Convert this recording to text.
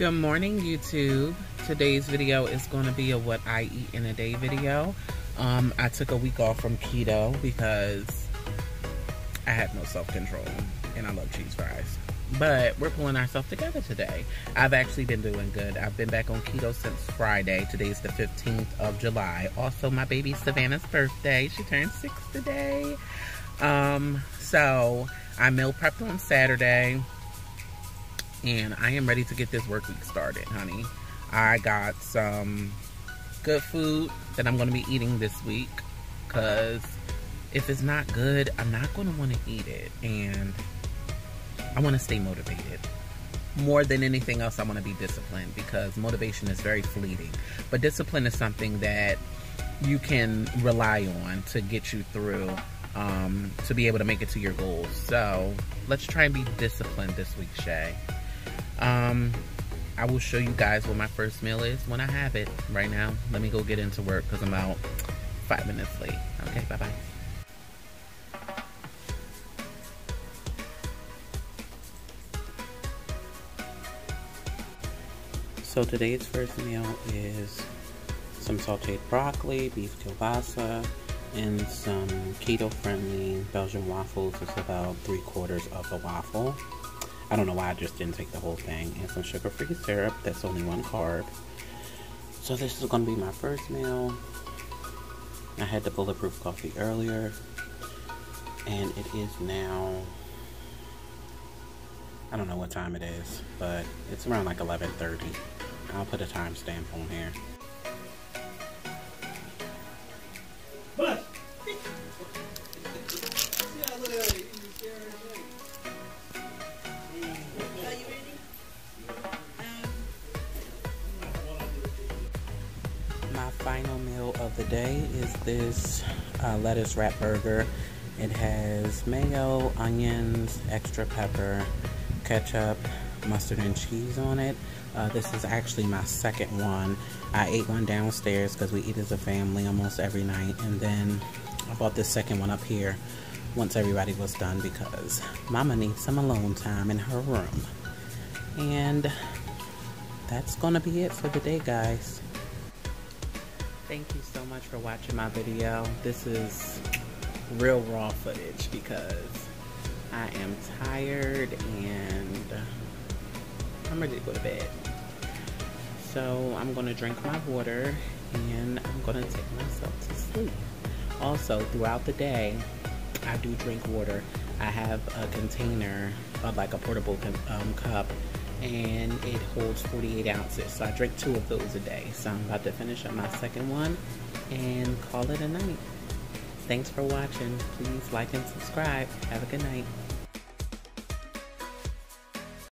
Good morning, YouTube. Today's video is going to be a what I eat in a day video. Um, I took a week off from keto because I had no self-control and I love cheese fries. But we're pulling ourselves together today. I've actually been doing good. I've been back on keto since Friday. Today's the 15th of July. Also, my baby Savannah's birthday. She turned six today. Um, so I meal prepped on Saturday and I am ready to get this work week started, honey. I got some good food that I'm to be eating this week because if it's not good, I'm not want to eat it. And I want to stay motivated. More than anything else, I want to be disciplined because motivation is very fleeting. But discipline is something that you can rely on to get you through um, to be able to make it to your goals. So let's try and be disciplined this week, Shay. Um, I will show you guys what my first meal is when I have it. Right now, let me go get into work because I'm about five minutes late. Okay, bye-bye. So today's first meal is some sauteed broccoli, beef kielbasa, and some keto-friendly Belgian waffles. It's about three quarters of a waffle. I don't know why I just didn't take the whole thing. And some sugar-free syrup. That's only one carb. So this is going to be my first meal. I had the bulletproof coffee earlier. And it is now... I don't know what time it is, but it's around like 11.30. I'll put a timestamp on here. My final meal of the day is this uh, lettuce wrap burger. It has mayo, onions, extra pepper, ketchup, mustard, and cheese on it. Uh, this is actually my second one. I ate one downstairs because we eat as a family almost every night. And then I bought this second one up here once everybody was done because mama needs some alone time in her room. And that's going to be it for the day, guys. Thank you so much for watching my video. This is real raw footage because I am tired and I'm ready to go to bed. So I'm to drink my water and I'm to take myself to sleep. Also, throughout the day, I do drink water. I have a container of like a portable um, cup and it holds 48 ounces. So I drink two of those a day. So I'm about to finish up my second one and call it a night. Thanks for watching. Please like and subscribe. Have a good night.